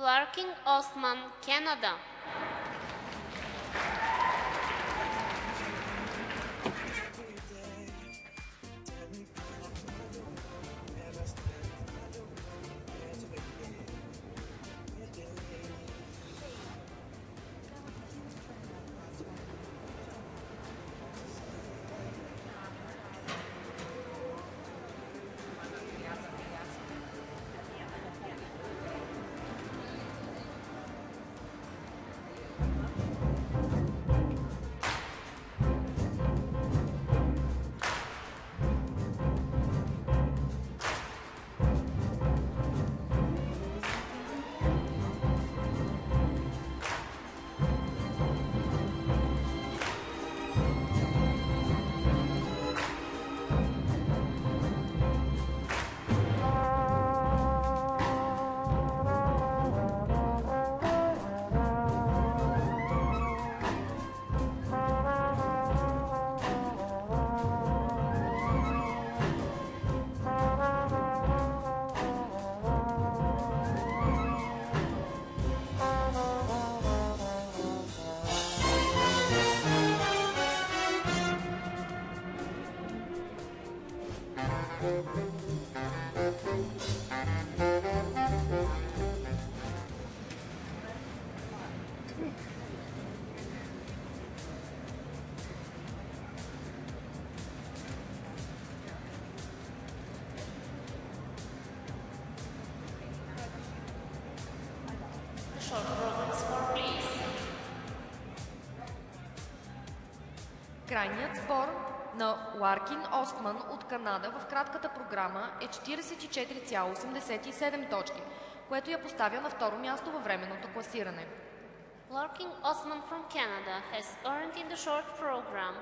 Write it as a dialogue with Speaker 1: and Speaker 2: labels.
Speaker 1: Larkin Osman, Canada.
Speaker 2: Крайният сбор на Ларкин Остман от Канада в кратката програма е 44,87 точки, което я поставя на второ място във временното класиране.
Speaker 1: Larkin Osman from Canada has earned in the short program